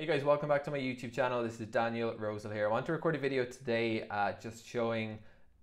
Hey guys, welcome back to my YouTube channel. This is Daniel Rosehill here. I want to record a video today uh, just showing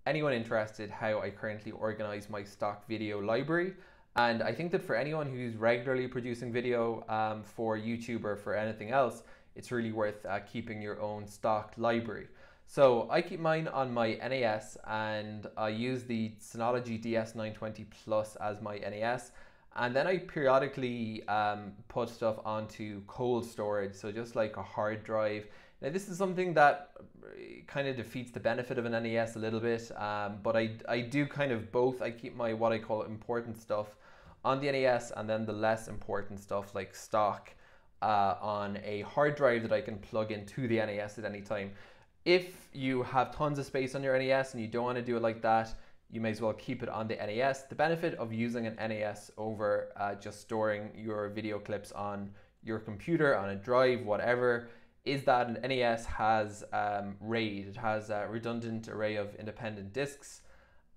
anyone interested how I currently organize my stock video library. And I think that for anyone who's regularly producing video um, for YouTube or for anything else, it's really worth uh, keeping your own stock library. So I keep mine on my NAS and I use the Synology DS920 Plus as my NAS and then I periodically um, put stuff onto cold storage, so just like a hard drive. Now this is something that uh, kind of defeats the benefit of an NAS a little bit, um, but I, I do kind of both. I keep my what I call important stuff on the NAS and then the less important stuff like stock uh, on a hard drive that I can plug into the NAS at any time. If you have tons of space on your NAS and you don't want to do it like that, you may as well keep it on the NAS. The benefit of using an NAS over uh, just storing your video clips on your computer, on a drive, whatever, is that an NAS has um, RAID. It has a redundant array of independent disks,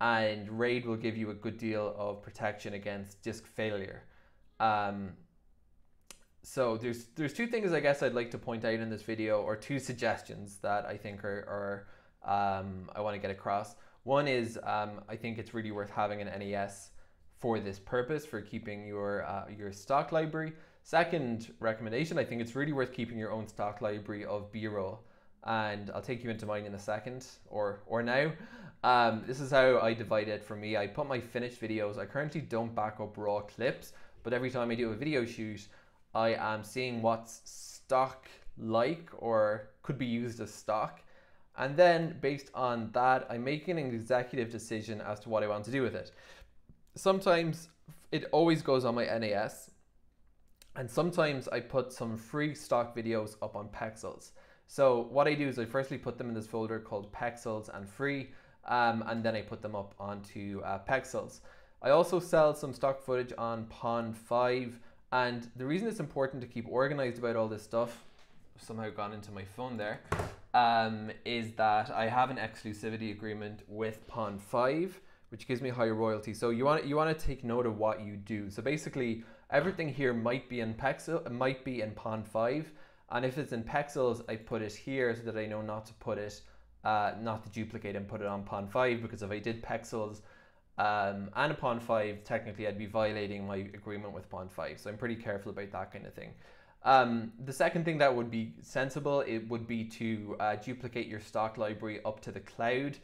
and RAID will give you a good deal of protection against disk failure. Um, so there's there's two things I guess I'd like to point out in this video, or two suggestions that I think are, are um, I want to get across. One is um, I think it's really worth having an NAS for this purpose, for keeping your, uh, your stock library. Second recommendation, I think it's really worth keeping your own stock library of B-roll. And I'll take you into mine in a second, or, or now. Um, this is how I divide it for me. I put my finished videos. I currently don't back up raw clips, but every time I do a video shoot, I am seeing what's stock like or could be used as stock and then based on that, I'm making an executive decision as to what I want to do with it. Sometimes it always goes on my NAS. And sometimes I put some free stock videos up on Pexels. So what I do is I firstly put them in this folder called Pexels and free, um, and then I put them up onto uh, Pexels. I also sell some stock footage on Pond5, and the reason it's important to keep organized about all this stuff, somehow gone into my phone there, um, is that I have an exclusivity agreement with Pond 5, which gives me higher royalty. So you want you want to take note of what you do. So basically, everything here might be in Pexel, might be in Pond 5, and if it's in Pexels, I put it here so that I know not to put it, uh, not to duplicate and put it on Pond 5, because if I did Pexels um, and a Pond 5, technically I'd be violating my agreement with Pond 5. So I'm pretty careful about that kind of thing. Um, the second thing that would be sensible, it would be to uh, duplicate your stock library up to the cloud.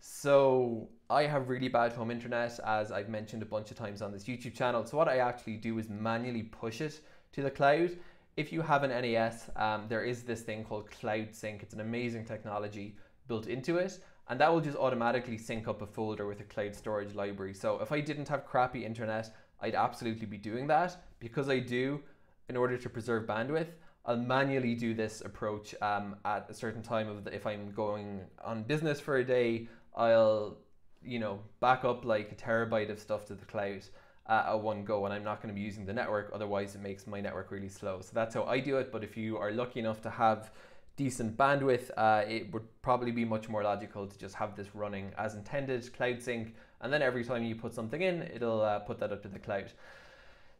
So I have really bad home internet, as I've mentioned a bunch of times on this YouTube channel. So what I actually do is manually push it to the cloud. If you have an NAS, um, there is this thing called Cloud Sync. It's an amazing technology built into it, and that will just automatically sync up a folder with a cloud storage library. So if I didn't have crappy internet, I'd absolutely be doing that. Because I do, in order to preserve bandwidth, I'll manually do this approach um, at a certain time of the, if I'm going on business for a day, I'll you know back up like a terabyte of stuff to the cloud uh, at one go, and I'm not going to be using the network. Otherwise, it makes my network really slow. So that's how I do it. But if you are lucky enough to have decent bandwidth, uh, it would probably be much more logical to just have this running as intended, cloud sync, and then every time you put something in, it'll uh, put that up to the cloud.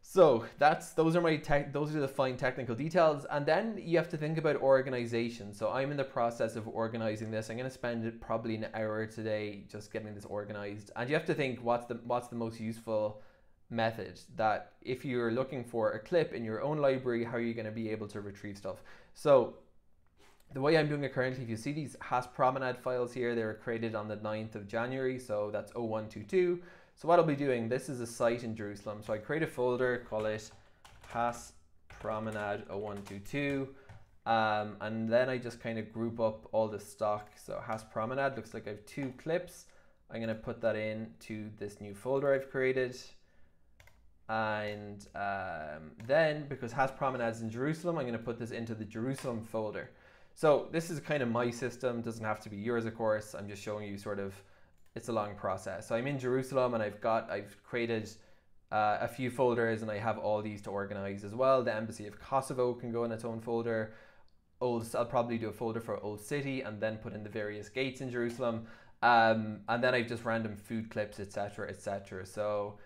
So that's those are my tech, those are the fine technical details, and then you have to think about organization. So I'm in the process of organizing this. I'm going to spend probably an hour today just getting this organized, and you have to think what's the what's the most useful method that if you're looking for a clip in your own library, how are you going to be able to retrieve stuff? So the way I'm doing it currently, if you see these Haas Promenade files here, they were created on the 9th of January, so that's 0122. So what I'll be doing, this is a site in Jerusalem. So I create a folder, call it Haas Promenade 0122. Um, and then I just kind of group up all the stock. So Haas Promenade looks like I have two clips. I'm going to put that in to this new folder I've created. And um, then, because Haas Promenades in Jerusalem, I'm going to put this into the Jerusalem folder. So this is kind of my system, doesn't have to be yours, of course. I'm just showing you sort of it's a long process. So I'm in Jerusalem and I've got I've created uh, a few folders and I have all these to organize as well. The Embassy of Kosovo can go in its own folder. Old, I'll probably do a folder for Old City and then put in the various gates in Jerusalem. Um, and then I've just random food clips, etc., etc. So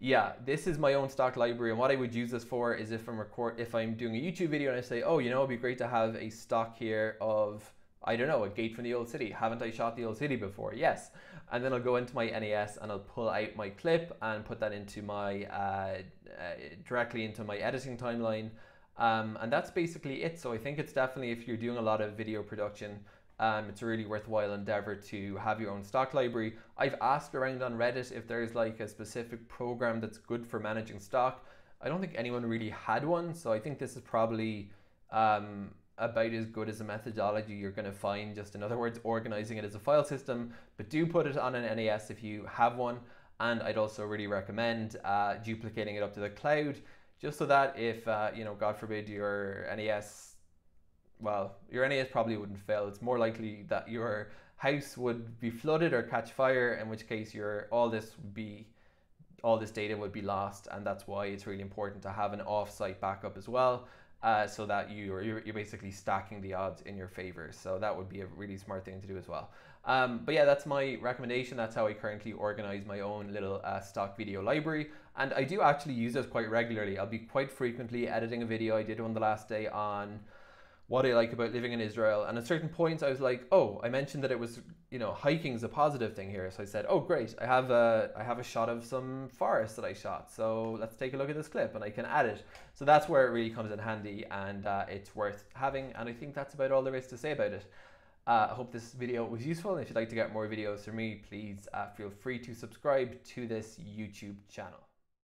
Yeah, this is my own stock library, and what I would use this for is if I'm record if I'm doing a YouTube video and I say, oh, you know, it'd be great to have a stock here of I don't know a gate from the old city. Haven't I shot the old city before? Yes, and then I'll go into my NAS and I'll pull out my clip and put that into my uh, uh, directly into my editing timeline, um, and that's basically it. So I think it's definitely if you're doing a lot of video production um, it's a really worthwhile endeavor to have your own stock library. I've asked around on Reddit if there's like a specific program that's good for managing stock. I don't think anyone really had one, so I think this is probably um, about as good as a methodology you're going to find. Just in other words, organizing it as a file system, but do put it on an NAS if you have one. And I'd also really recommend uh, duplicating it up to the cloud, just so that if uh, you know, God forbid, your NAS well, your NAS probably wouldn't fail. It's more likely that your house would be flooded or catch fire, in which case your all this would be all this data would be lost, and that's why it's really important to have an off-site backup as well, uh, so that you are you're, you're basically stacking the odds in your favor. So that would be a really smart thing to do as well. Um, but yeah, that's my recommendation. That's how I currently organize my own little uh, stock video library, and I do actually use this quite regularly. I'll be quite frequently editing a video. I did one the last day on what I like about living in Israel. And at certain points, I was like, oh, I mentioned that it was, you know, hiking is a positive thing here. So I said, oh, great, I have a, I have a shot of some forest that I shot. So let's take a look at this clip, and I can add it. So that's where it really comes in handy, and uh, it's worth having. And I think that's about all there is to say about it. Uh, I hope this video was useful. And if you'd like to get more videos from me, please uh, feel free to subscribe to this YouTube channel.